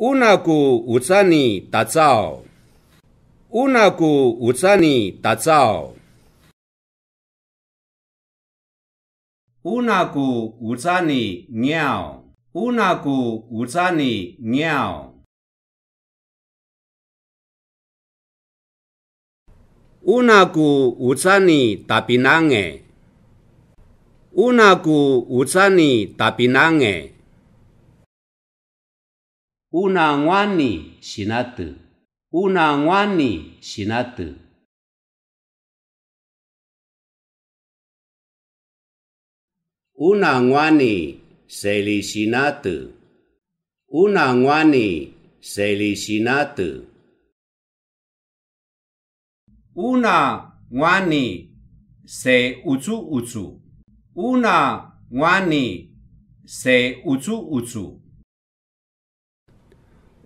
乌那古乌扎尼达早，乌那古乌扎尼达早，乌那古乌扎尼鸟，乌那古乌扎尼鸟，乌那古乌扎尼达比狼诶，乌那古乌扎尼达比狼诶。unawani shinatu unawani shinatu unawani seli shinatu unawani seli shinatu una ngwani se utu utu una ngwani se utu utu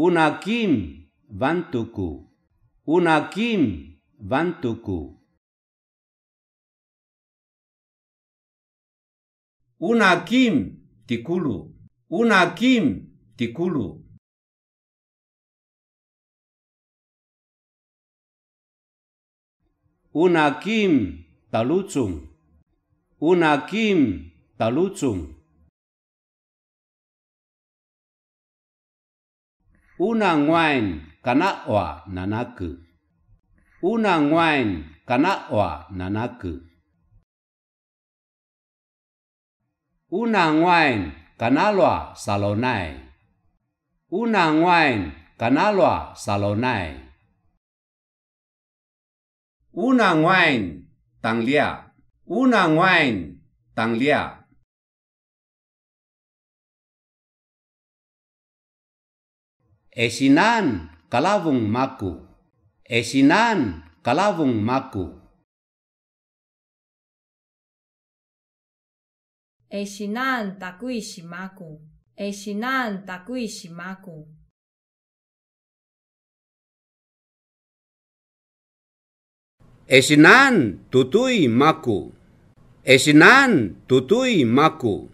Unakim Bantuku. Unakim Bantuku. Unakim Tikulu. Unakim Tikulu. Unakim Talutsum. Unakim Talutsum. Una ngoan kana wa nanaku. Una ngoan kana wa nanaku. Una ngoan kanalwa salonai. Una ngoan kanalwa salonai. Una ngoan tanglia. Una ngoan tanglia. Esinan kalavung maku. Esinan kalavung maku. Esinan takui shimaku. Esinan takui shimaku. Esinan tutui maku. Esinan tutui maku.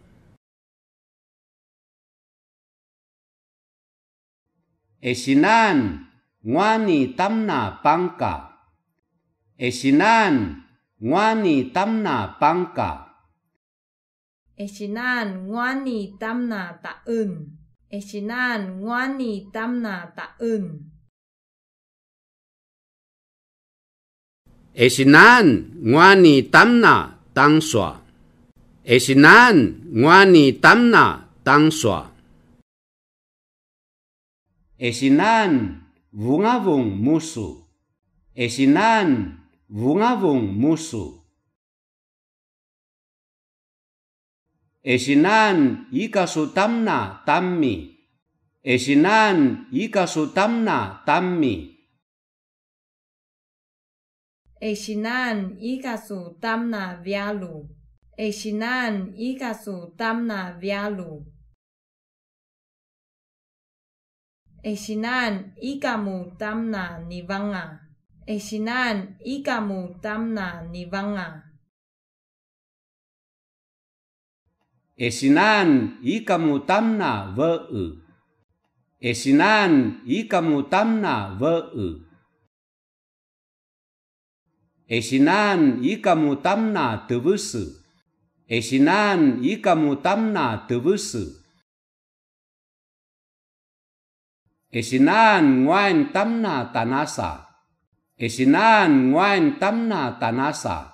Esinan ngwani tamna pangka. Esinan ngwani tamna pangka. Esinan ngwani tamna taun. Esinan ngwani tamna taun. Esinan ngwani tamna tangswa. Esinan ngwani tamna tangswa. esinan vungavung musu. Esinan vungavung musu. Esinan ikasu tamna tammi. Esinan ikasu tamna tammi. Esinan ikasu tamna vialu esinan ikasu tamna vialu Esinan ikamu tamna nivanga. Esinan ikamu tamna nivanga. Esinan ikamu tamna veu. Esinan ikamu tamna veu. Esinan ikamu tamna tebusu. Esinan ikamu tamna tebusu. Esinan nguan tamna tanasa. Esinan nguan tamna tanasa.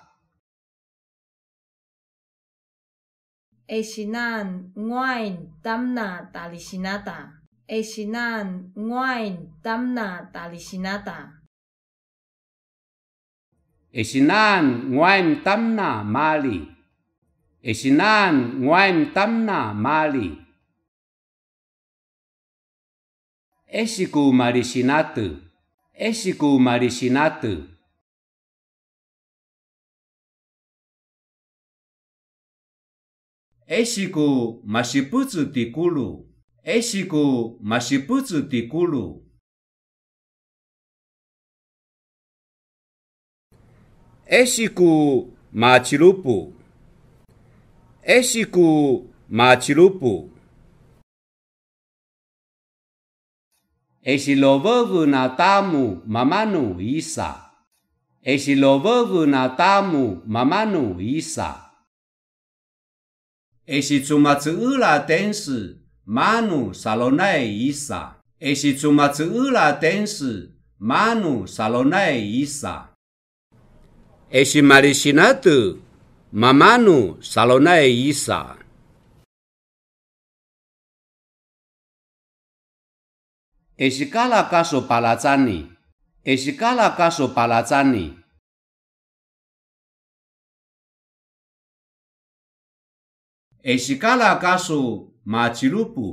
Esinan nguain tamna talisinata. Esinan nguain tamna talisinata. Esinan nguan tamna mali. Esinan nguan tamna mali. Esiku marisinatu, marisinate. marisinatu, esiku marisinate. Esi ku masiputsu tikulu. esiku ku esiku tikulu. esiku Esilovovu na tamu mamanu isa. Esilovovu na tamu mamanu isa. Esitsumatsuula tensu manu salonai isa. Esitsumatsuula tensu manu salonai isa. Esimarishinatu mamanu salonai isa. Esikala kaso palazani. Esikala kaso palazani. Esikala kaso machilupu.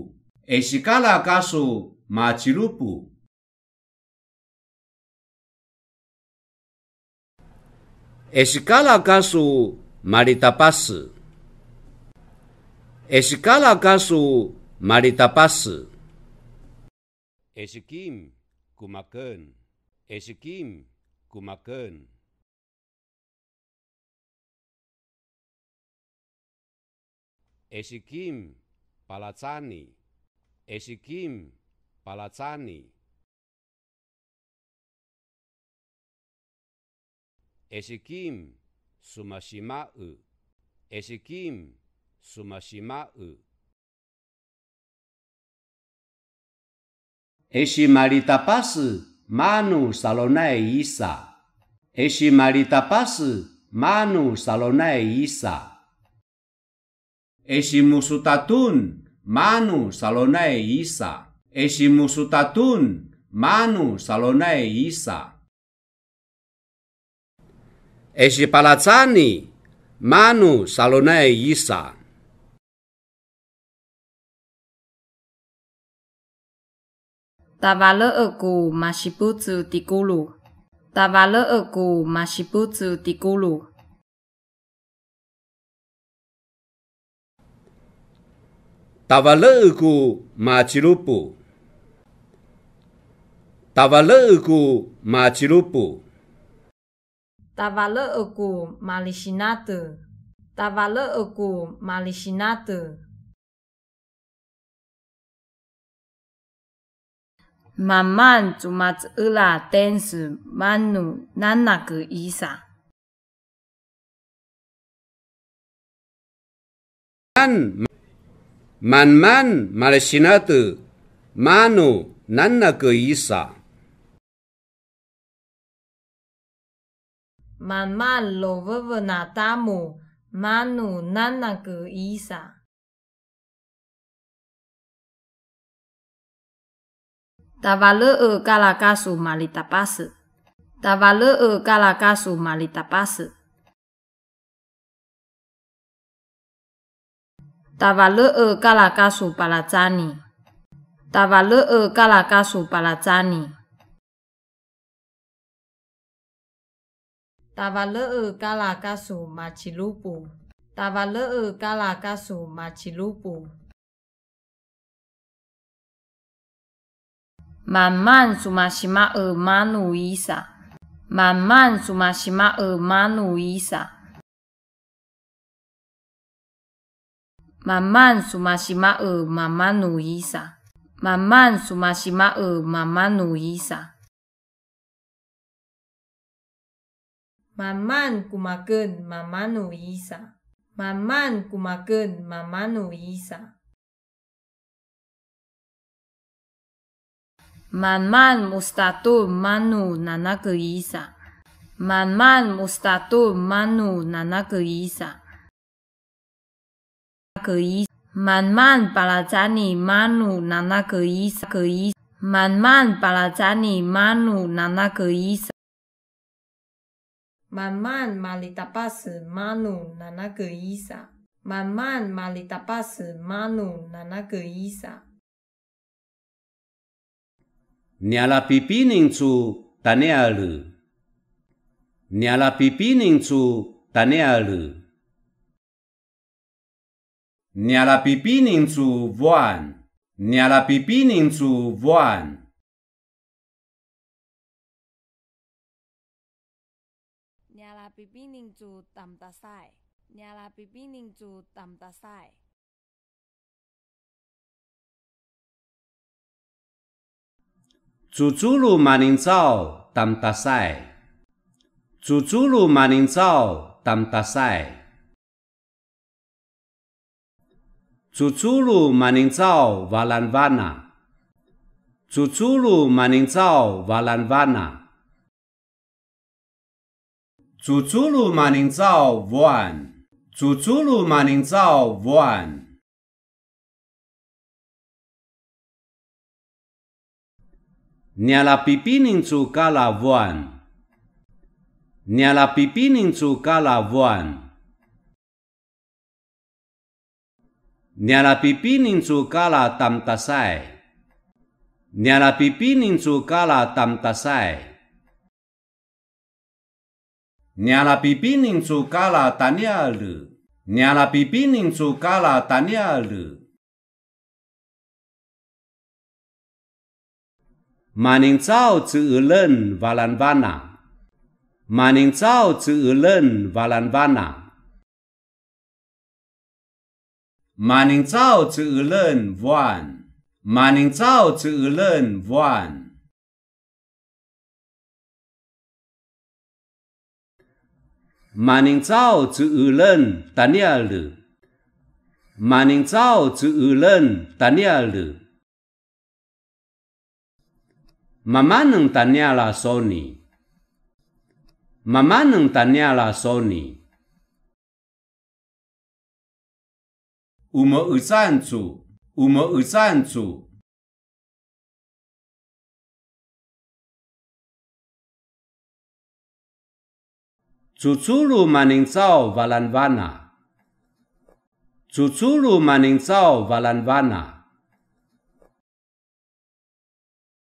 Esikala kaso machilupu. Esikala kaso maritapasu. Esikala kaso maritapasu. Esekim kumakeun. Esekim kumakeun. Esekim Palazzani. Esekim Palazzani. Esekim Sumashima'u. Esekim Sumashima'u. Eshi maritapasu manu salonai isa. Eshi maritapasu manu salonai isa. Eshi musutatun manu salonai isa. Eshi musutatun manu salonai isa. Eshi palazani manu salonai isa. Tavalăăcu mașipuțu ticulu. Tavalăăcu mașipuțu ticulu. Tavalăăcu macilupu. Tavalăăcu macilupu. Tavalăăcu malișinată. Tavalăăcu malișinată. まんまんつまつうらてんすまんぬなんなくいさ。man man man malesinatu manu nannaku isa man man lovavnatamu manu nannaku isa Tavale e galagasu malitapase. Tavale e galagasu malitapase. Tavale e galagasu palazani. Tavale e galagasu palazani. Tavale e galagasu machilupu. Tavale e galagasu machilupu. 慢慢苏玛西玛尔曼努伊萨，慢慢苏玛西玛尔曼努伊萨，慢慢苏玛 sumasima ə manu isa. Maman sumasima ə manu isa. 萨 Manman mustatu manu nanak isa. Manman mustatu manu nanak isa. Manman palazani manu nanak isa. Manman palazani manu nanak isa. Manman malitapas manu nanak isa. Manman malitapas manu nanak isa. Niala pipining chu tanealu. niala pipining chu tanealu. niala pipining chu vuan. niala pipining chu vuan. niala pipining chu tamtasai niala sai. Pipining chu tamtasai 祖祖鲁马林造当大赛，祖祖鲁马林造当大赛，祖祖鲁马林造瓦兰瓦纳，祖祖鲁马林造瓦兰瓦纳，祖祖鲁马林造万，祖祖鲁马林造万。Nyala pipinin cu kala vuan. Niala pipinin cu kala vuan. Niala pipinin cu kala tam tasai. Niala pipinin kala tam tasai. Niala pipinin cu kala tanialu. Niala pipinin cu kala. Maning zao zu len valan vana. Maning zao zu len valan vana. Maning zao zu len vuan. Maning zao zu len vuan. Maning zao zu len tanialu. Maning zao zu len tanialu. Mama Mamanang tanya la Sony. Mamanang tanya la Sony. Umo izanzu, umo izanzu. Cucuru maning zao valanvana. Cucuru maning zao valanvana.